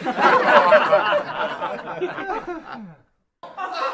Ha ha ha ha!